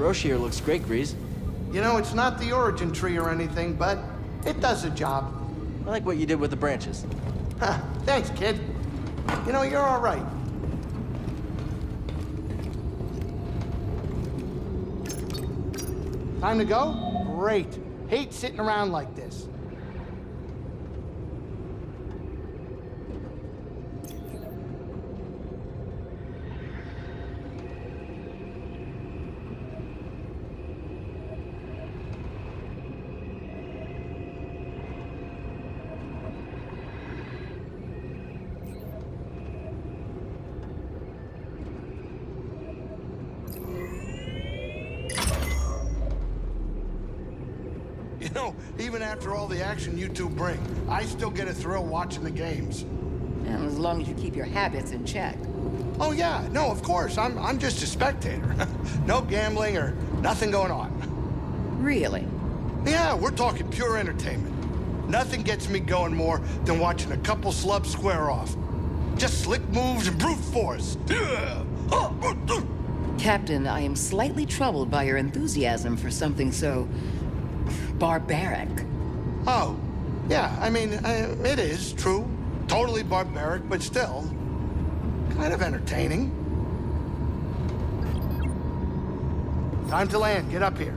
Here looks great, Greez. You know, it's not the origin tree or anything, but it does a job. I like what you did with the branches. Huh, thanks, kid. You know, you're all right. Time to go? Great. Hate sitting around like this. You know, even after all the action you two bring, I still get a thrill watching the games. As long as you keep your habits in check. Oh yeah, no, of course. I'm I'm just a spectator. no gambling or nothing going on. Really? Yeah, we're talking pure entertainment. Nothing gets me going more than watching a couple slubs square off. Just slick moves and brute force. Captain, I am slightly troubled by your enthusiasm for something so... barbaric. Oh, yeah, I mean, uh, it is true. Totally barbaric, but still kind of entertaining. Time to land. Get up here.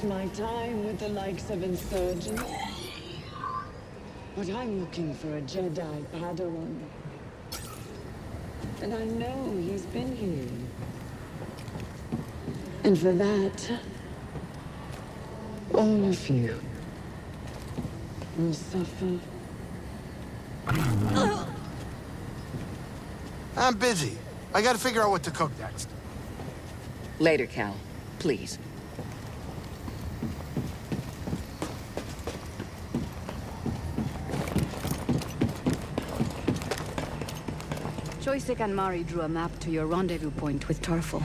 Waste my time with the likes of insurgents. But I'm looking for a Jedi Padawan. And I know he's been here. And for that, all of you will suffer. I'm busy. I gotta figure out what to cook next. Later, Cal. Please. Choisek and Mari drew a map to your rendezvous point with Tarfful.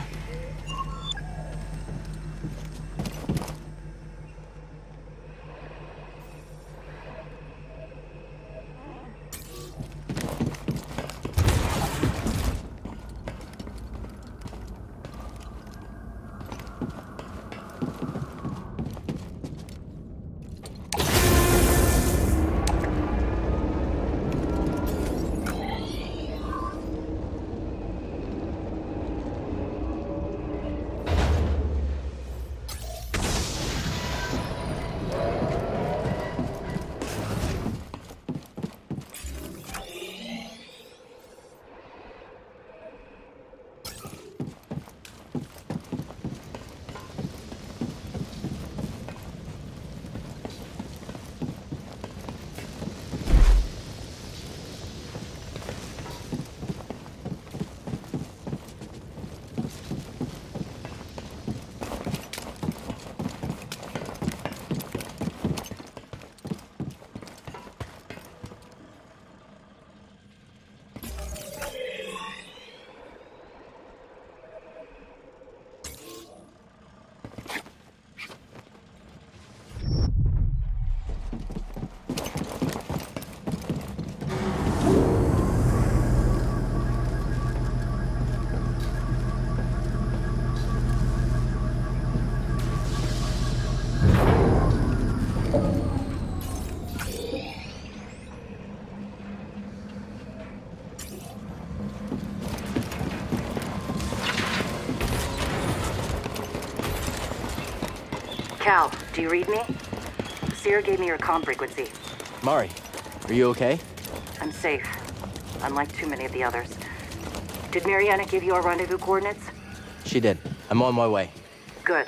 Do you read me? Cere gave me your comm frequency. Mari, are you okay? I'm safe, unlike too many of the others. Did Mariana give you our rendezvous coordinates? She did. I'm on my way. Good.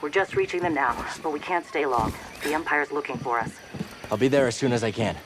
We're just reaching them now, but we can't stay long. The Empire's looking for us. I'll be there as soon as I can.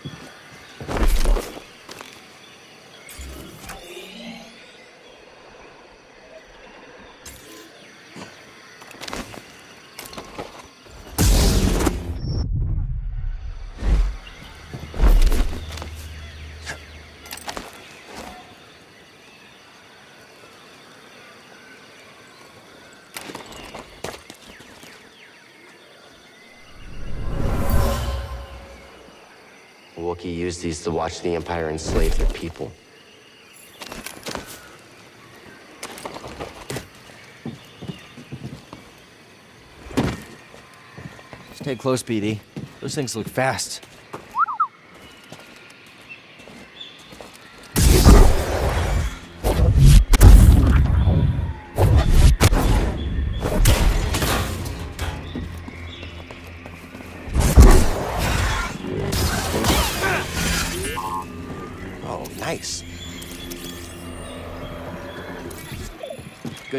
Wookiee to watch the Empire enslave their people. Stay close, BD. Those things look fast.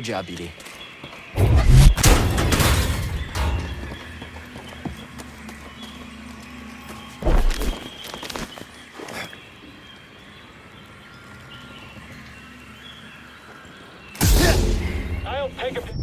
Job, BD. I'll take him.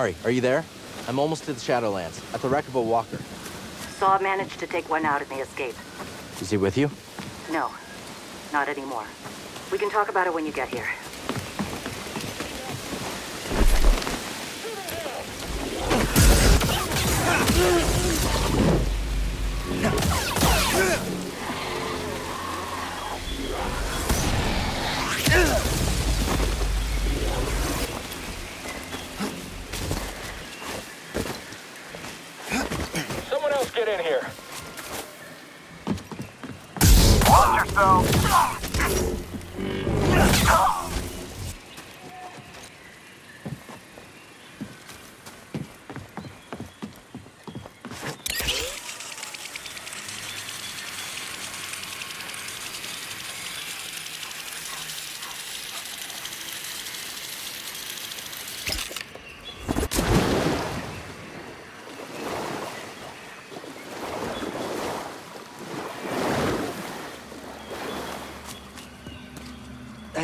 Mari, are you there? I'm almost to the Shadowlands, at the wreck of a walker. Saw managed to take one out in the escape. Is he with you? No, not anymore. We can talk about it when you get here. get in here. Watch yourself.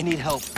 Need help.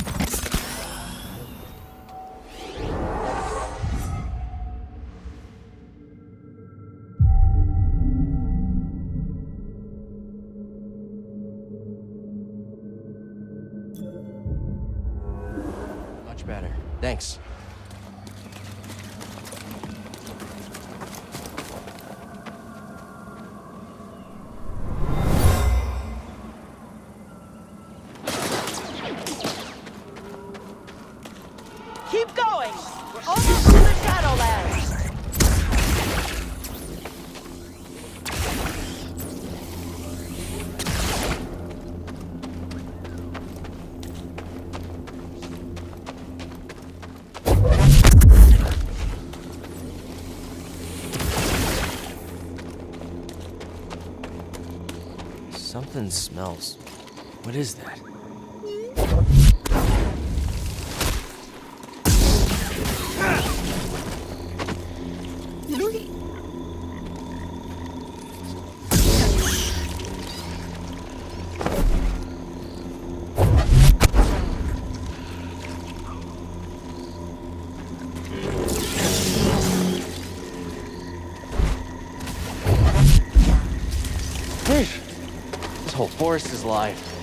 Something smells. What is that? Whole forest is alive.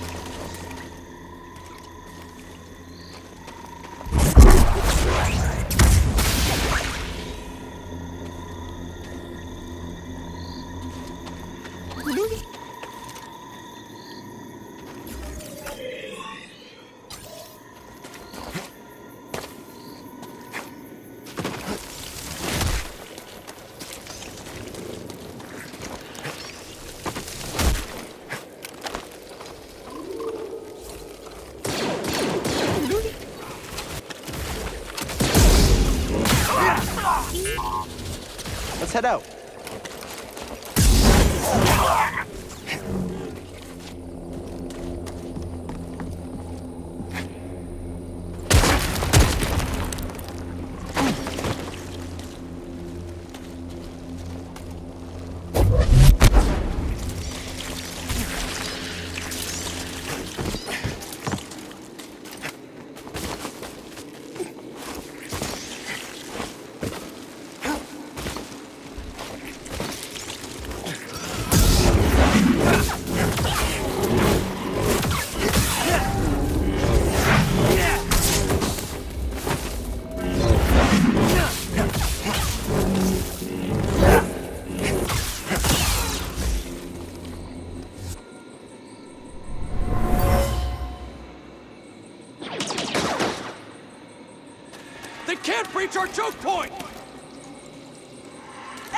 They can't breach our choke point!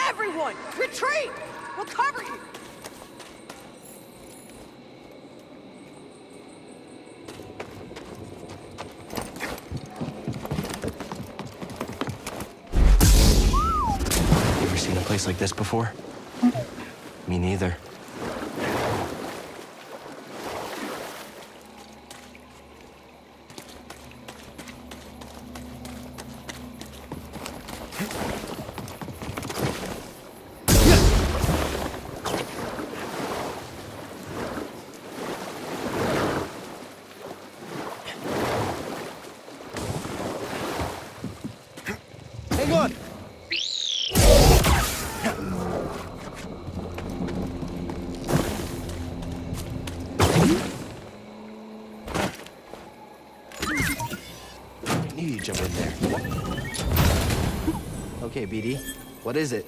Everyone, retreat! We'll cover you! You ever seen a place like this before? Me neither. What is it?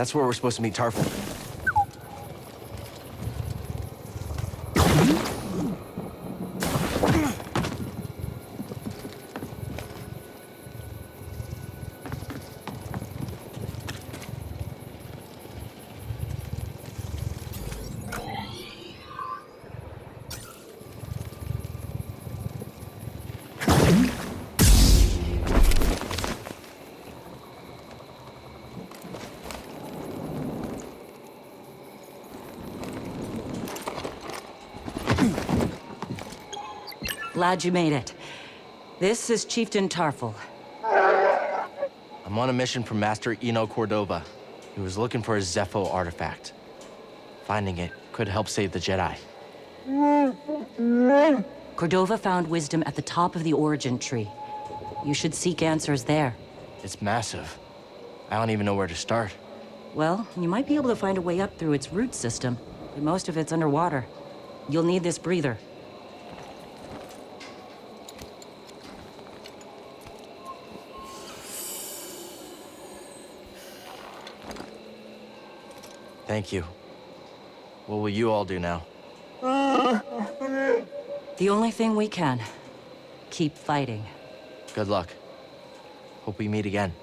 That's where we're supposed to meet Tarfful. Glad you made it. This is Chieftain Tarfful. I'm on a mission from Master Eno Cordova. He was looking for a Zeffo artifact. Finding it could help save the Jedi. Cordova found wisdom at the top of the origin tree. You should seek answers there. It's massive. I don't even know where to start. Well, you might be able to find a way up through its root system, but most of it's underwater. You'll need this breather. Thank you. What will you all do now? The only thing we can. Keep fighting. Good luck. Hope we meet again.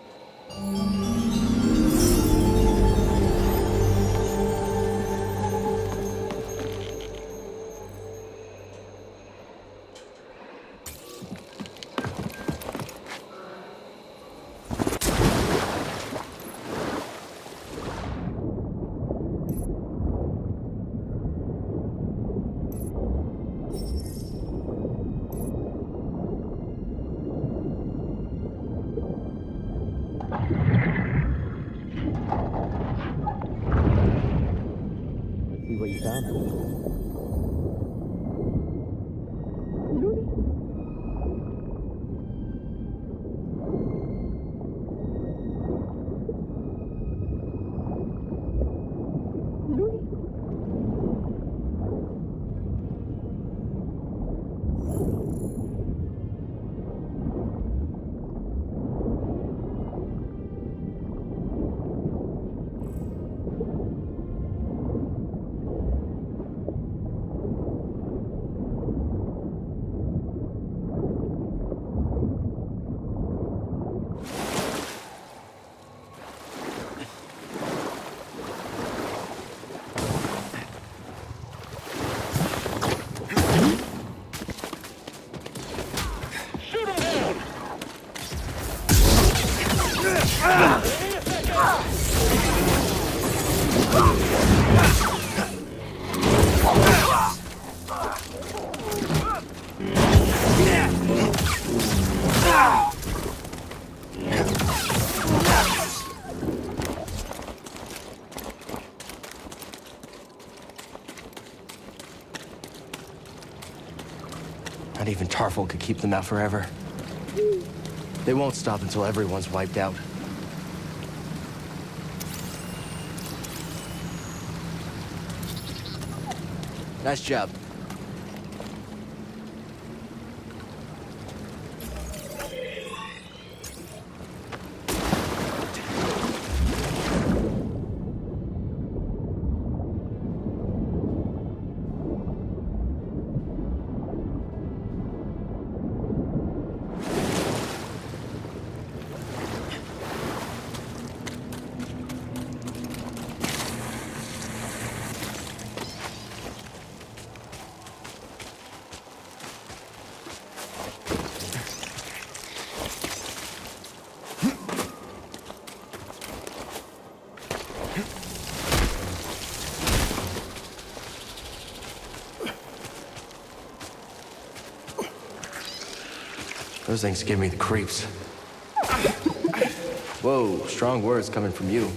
Could keep them out forever. They won't stop until everyone's wiped out. Nice job. Those things give me the creeps. Whoa, strong words coming from you.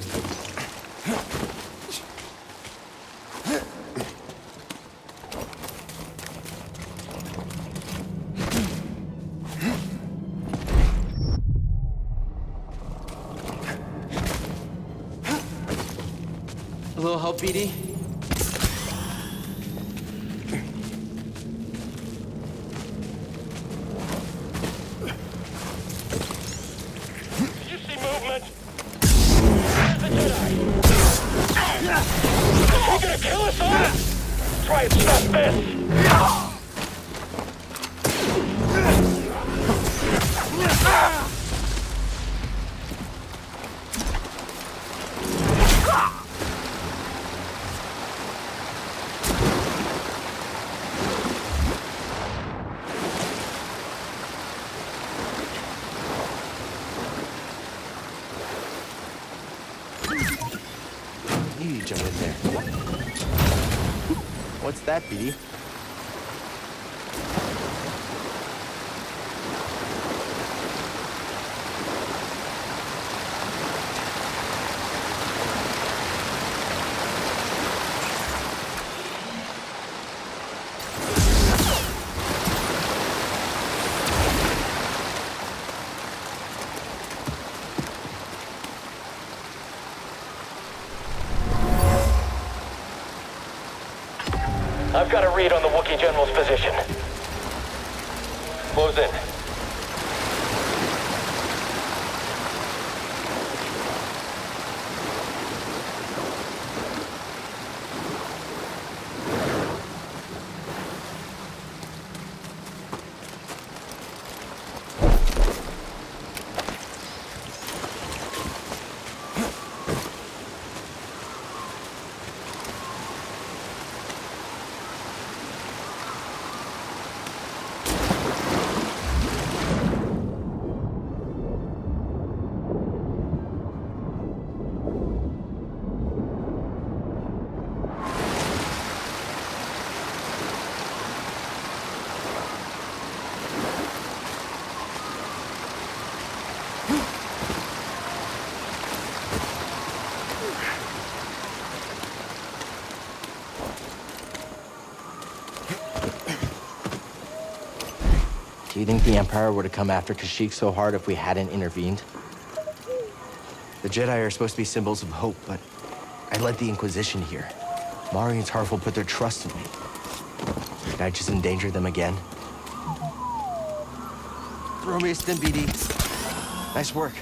I've got a read on the Wookiee General's position. Close in. Think the Empire would have come after Kashyyyk so hard if we hadn't intervened? The Jedi are supposed to be symbols of hope, but I led the Inquisition here. Mari and Tarfful put their trust in me. Did I just endanger them again? Stim, BD. Nice work.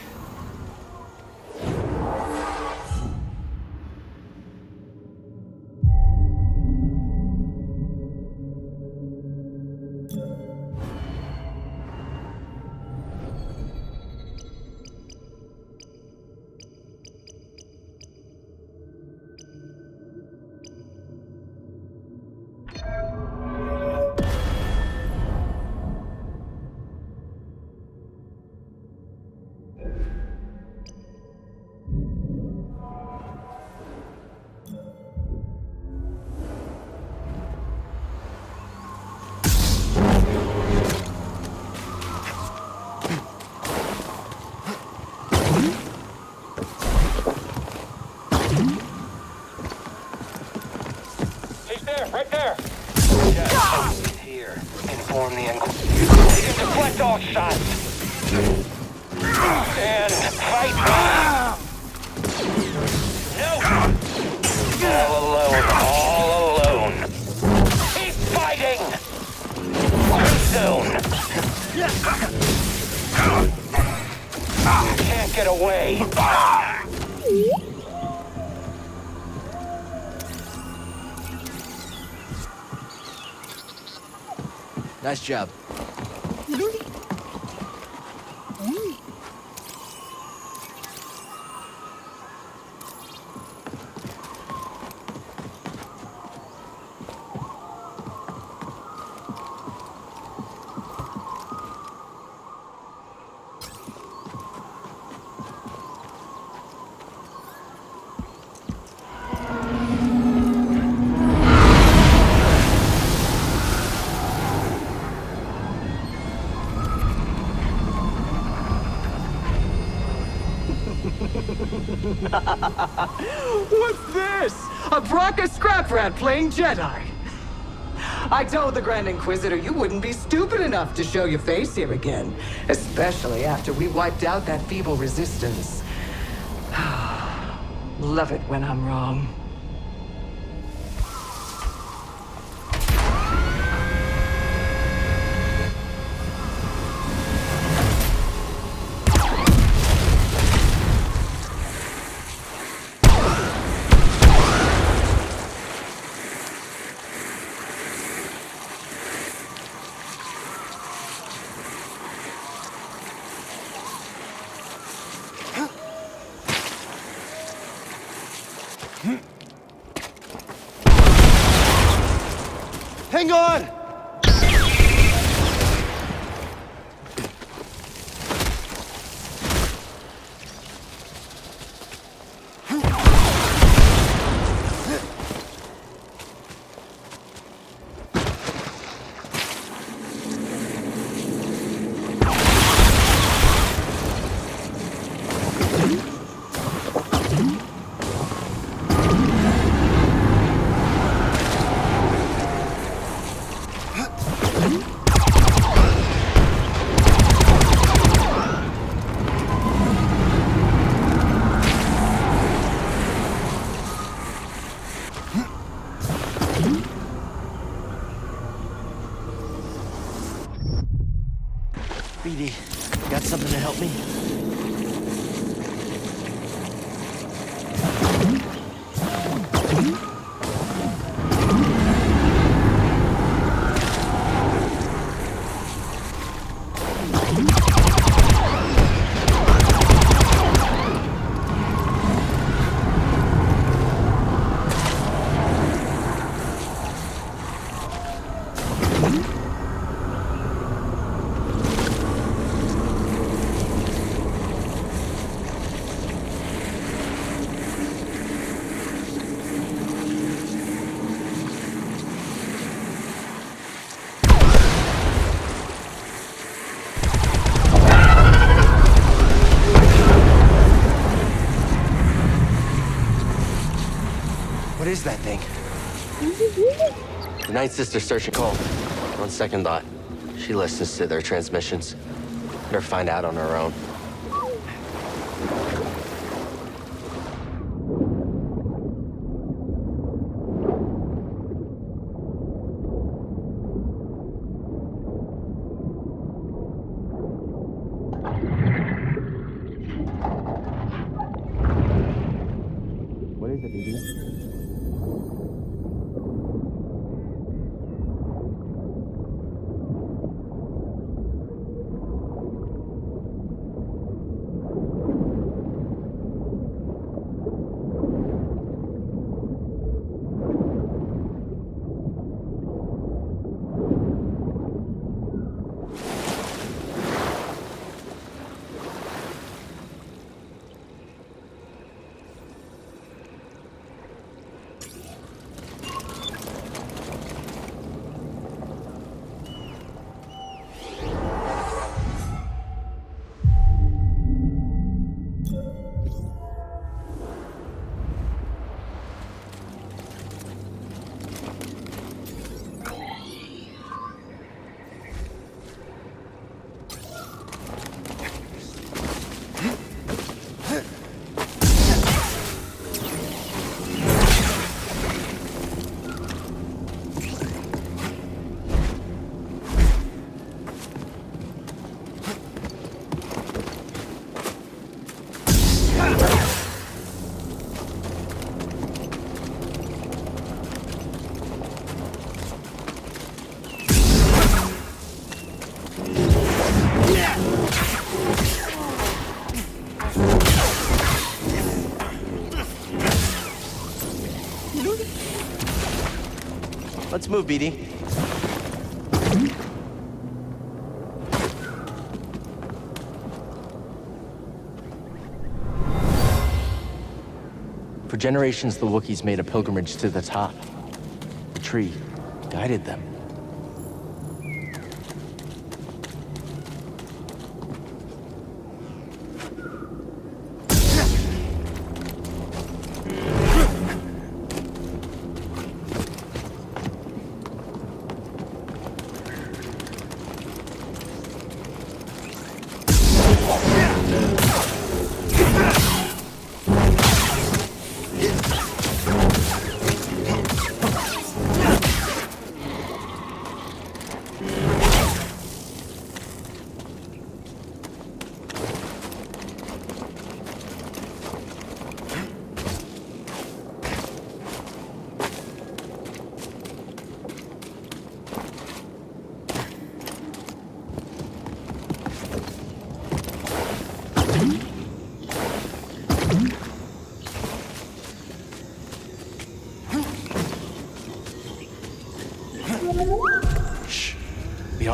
Inform the Inquisition. Deflect all shots. And fight. No. All alone, all alone. He's fighting. Too soon. Can't get away. Nice job. What's this? A Bracca scrap rat playing Jedi. I told the Grand Inquisitor you wouldn't be stupid enough to show your face here again. Especially after we wiped out that feeble resistance. Love it when I'm wrong. Is that thing? The Night Sister search and call. On second thought, she listens to their transmissions. Better find out on her own. Let's move, BD. For generations, the Wookiees made a pilgrimage to the top. The tree guided them.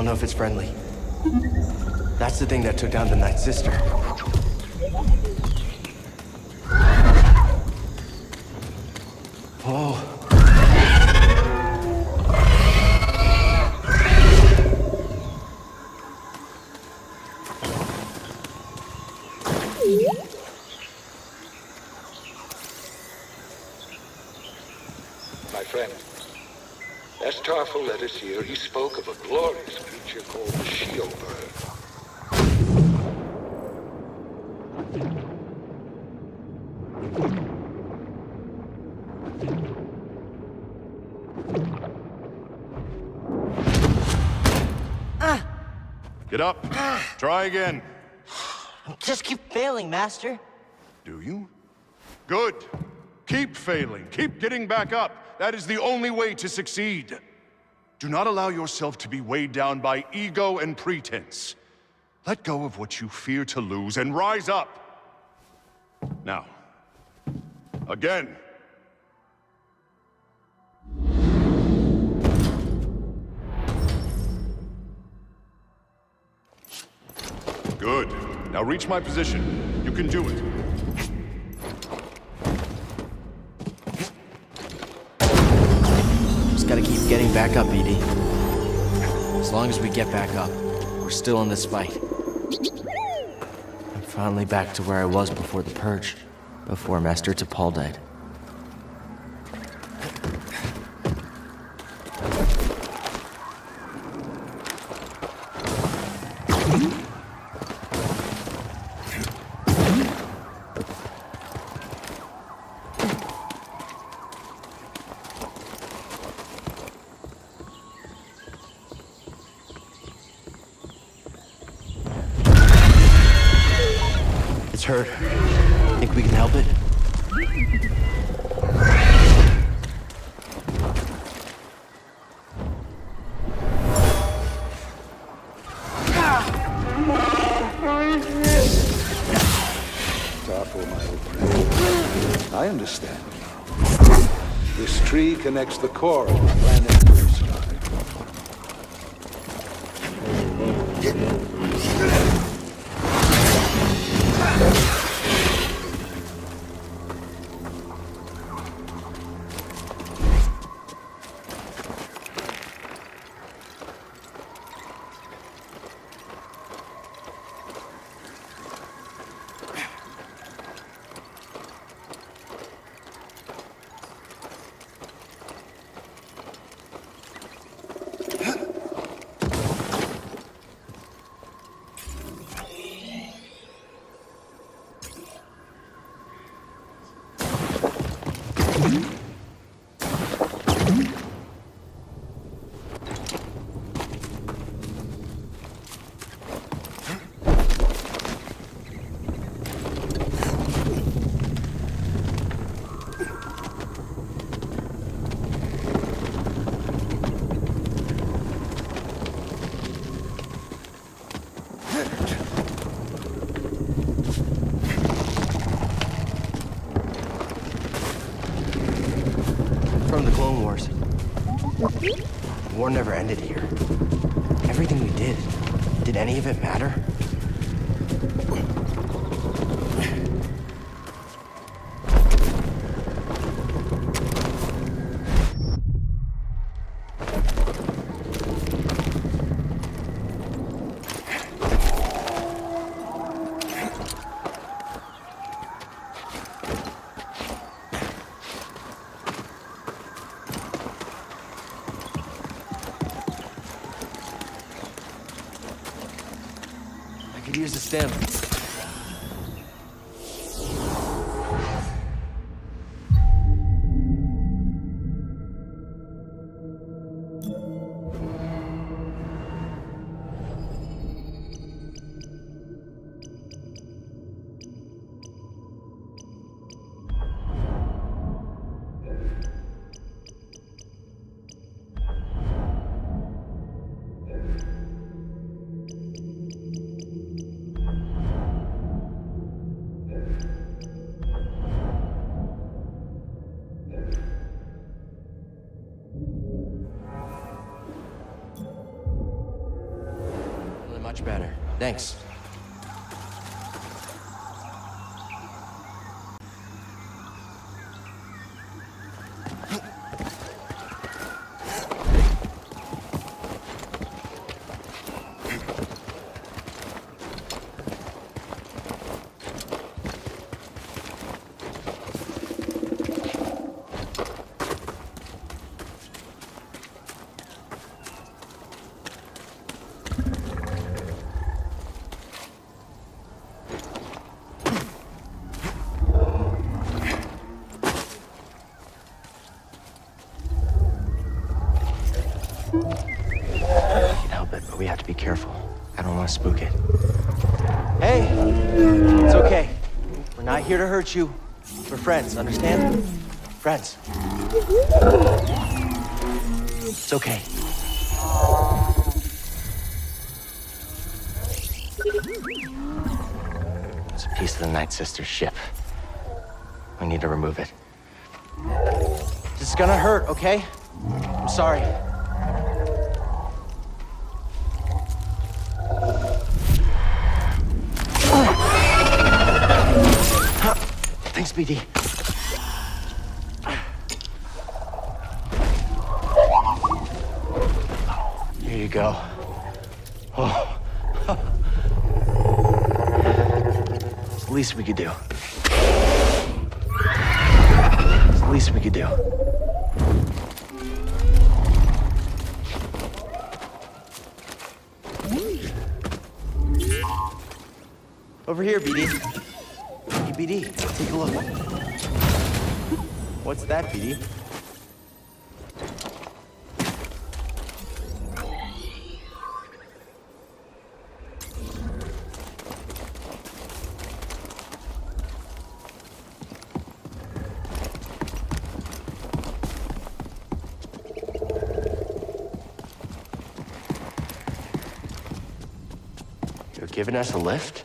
Don't know if it's friendly. That's the thing that took down the Ninth Sister. Try again. Just keep failing, Master. Do you? Good. Keep failing. Keep getting back up. That is the only way to succeed. Do not allow yourself to be weighed down by ego and pretense. Let go of what you fear to lose and rise up. Now, again. Good. Now reach my position. You can do it. Just gotta keep getting back up, ED. As long as we get back up, we're still in this fight. I'm finally back to where I was before the Purge, before Master Tapal died. Connects the core war never ended here. Everything we did, did any of it matter? Thanks. Better. to hurt you. We're friends, understand? Friends. It's okay. It's a piece of the Ninth Sister's ship. We need to remove it. This is gonna hurt, okay? I'm sorry. Thanks, What's that, BD? You're giving us a lift?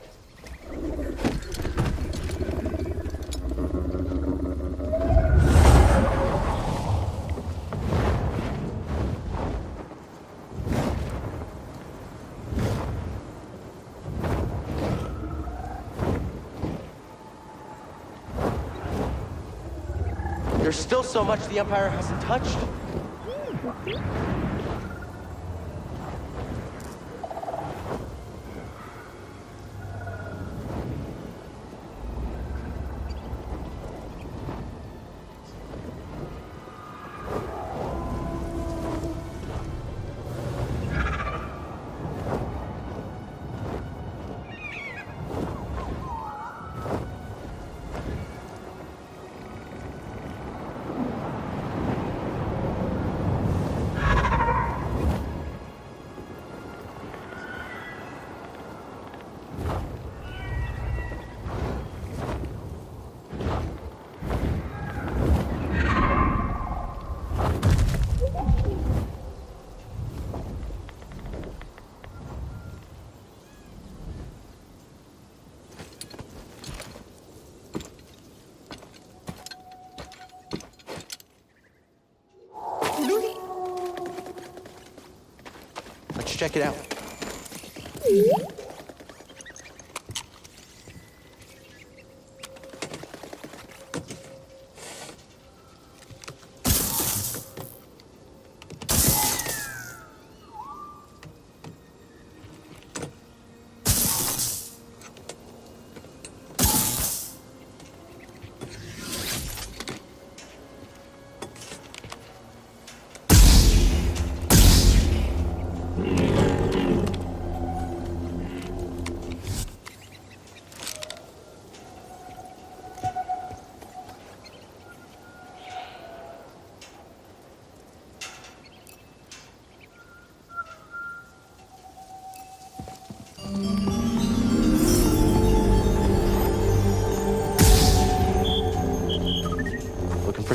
So much the Empire hasn't touched. Hmm. Let's check it out.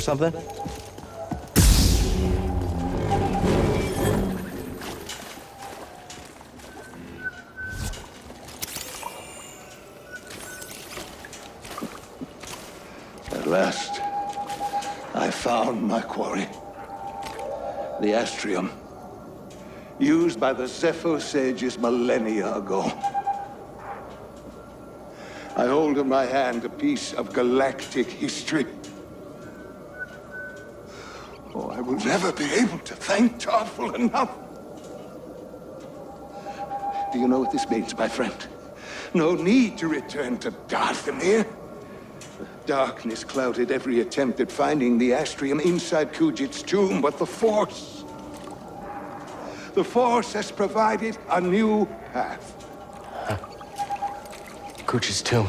Something? At last, I found my quarry. The Astrium. Used by the Zeffo sages millennia ago. I hold in my hand a piece of galactic history. Never be able to thank Tarfful enough. Do you know what this means, my friend? No need to return to Dathomir. Darkness clouded every attempt at finding the Astrium inside Kujet's tomb, but the Force... The Force has provided a new path. Kuch's tomb.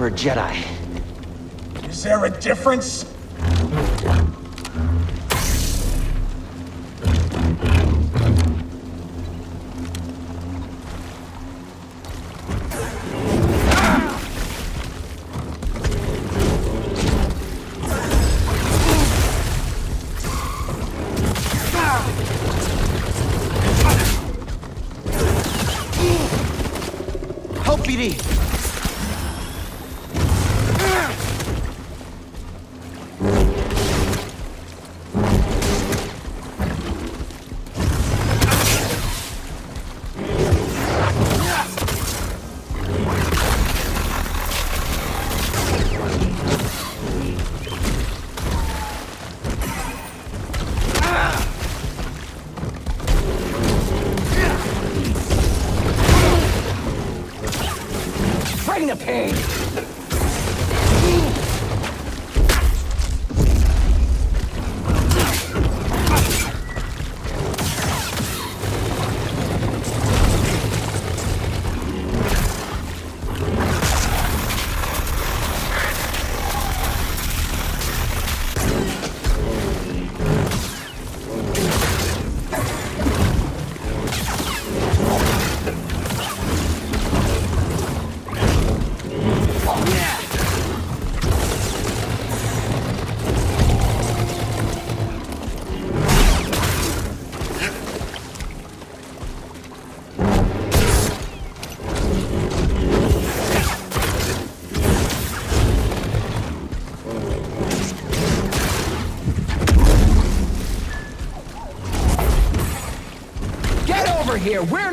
For a Jedi? Is there a difference? Bring the pain! Over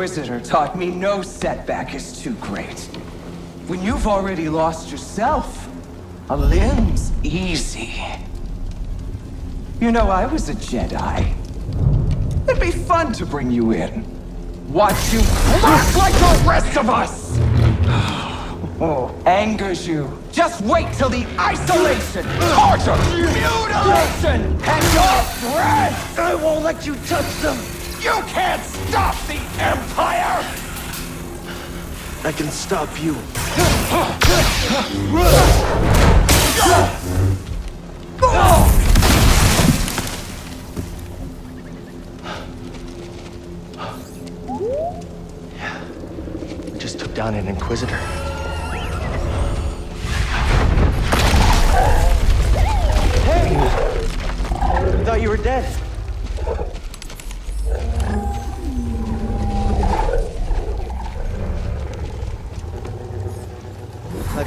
Inquisitor taught me no setback is too great. When you've already lost yourself, a limb's easy. You know, I was a Jedi. It'd be fun to bring you in. Watch you crack like the rest of us! Oh, angers you. Just wait till the isolation, torture, mutilation, and your breath! I won't let you touch them! You can't stop the Empire! I can stop you. Yeah. We just took down an Inquisitor. Hey! I thought you were dead.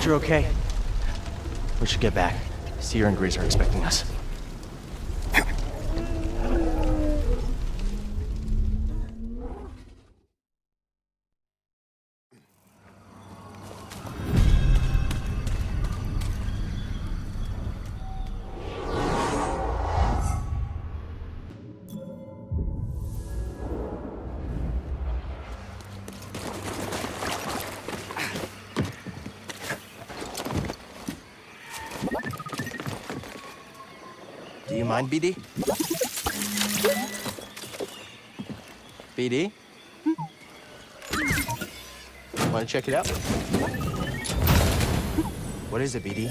You're okay. We should get back. Cere and Greez are expecting us. mind, BD? BD? Want to check it out? What is it, BD?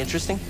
interesting?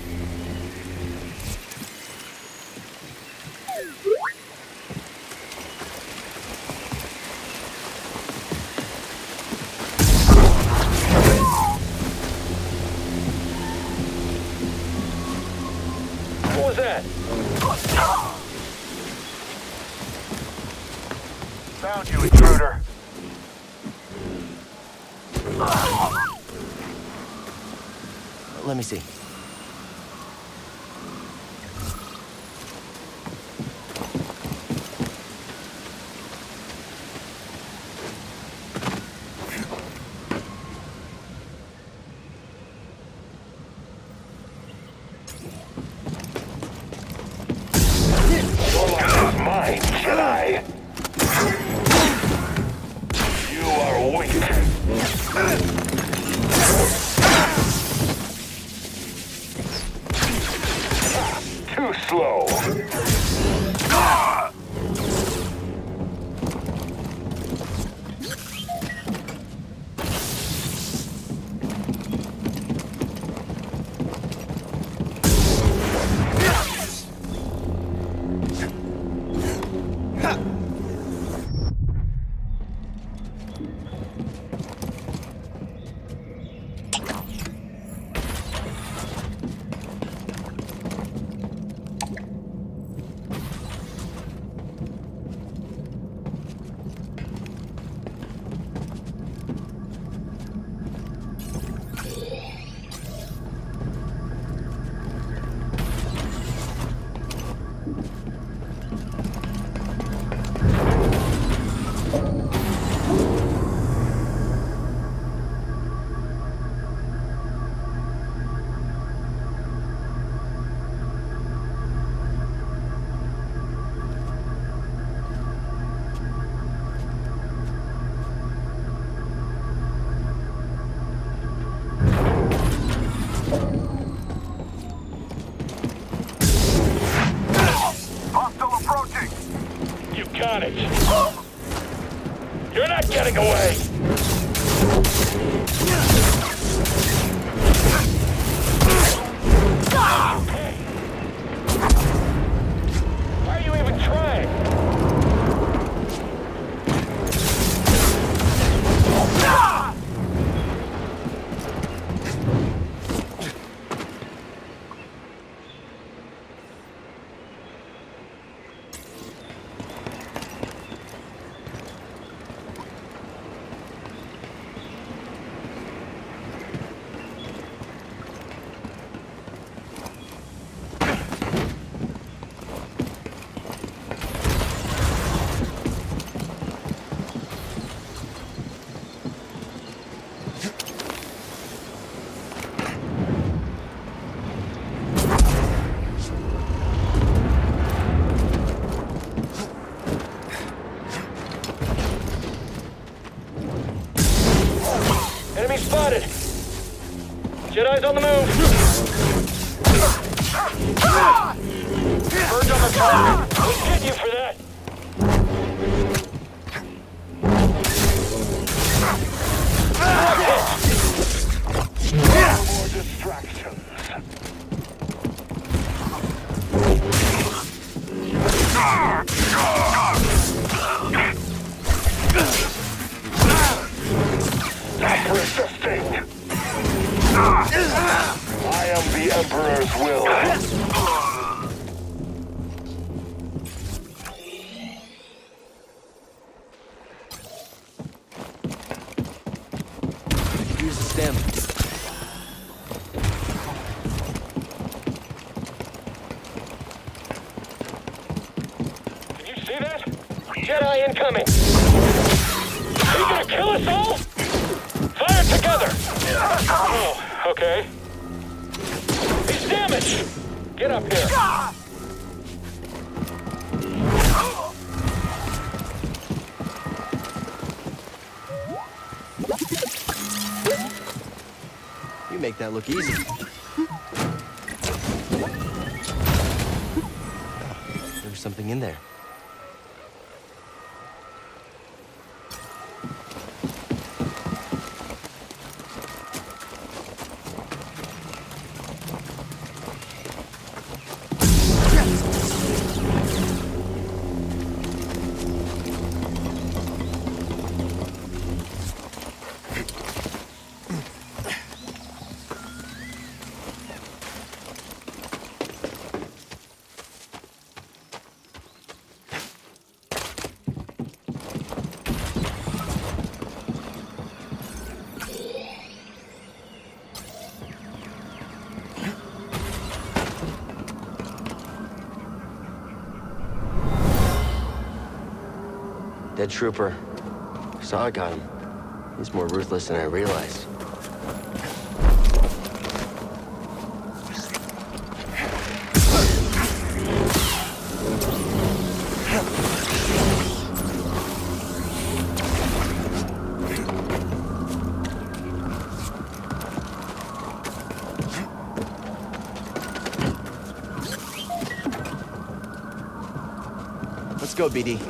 Trooper. Saw I got him. He's more ruthless than I realized. Let's go, BD.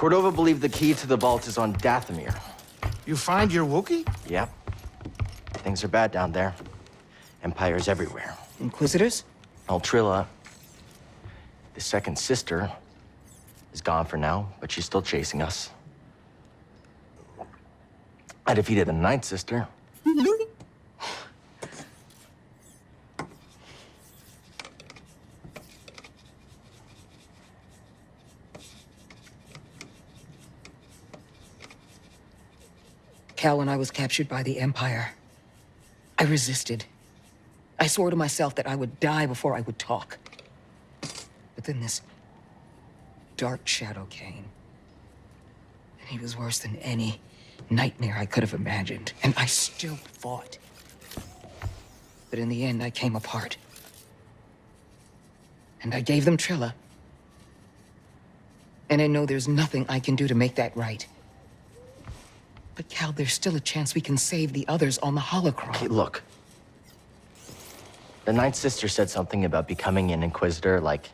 Cordova believed the key to the vault is on Dathomir. You find your Wookiee? Yep. Things are bad down there. Empires everywhere. Inquisitors? Altrilla, the second sister, is gone for now, but she's still chasing us. I defeated the ninth sister. Cal, when I was captured by the Empire, I resisted. I swore to myself that I would die before I would talk. But then this dark shadow came. And he was worse than any nightmare I could have imagined. And I still fought. But in the end, I came apart. And I gave them Trilla. And I know there's nothing I can do to make that right. But Cal, there's still a chance we can save the others on the holocron. Okay, look. The ninth sister said something about becoming an Inquisitor like...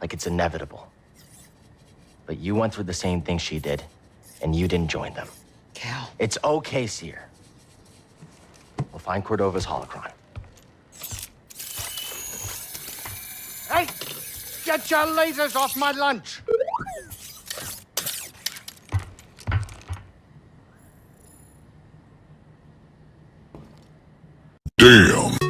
like it's inevitable. But you went through the same thing she did, and you didn't join them. Cal. It's okay, Cere. We'll find Cordova's holocron. Hey! Get your lasers off my lunch! Damn.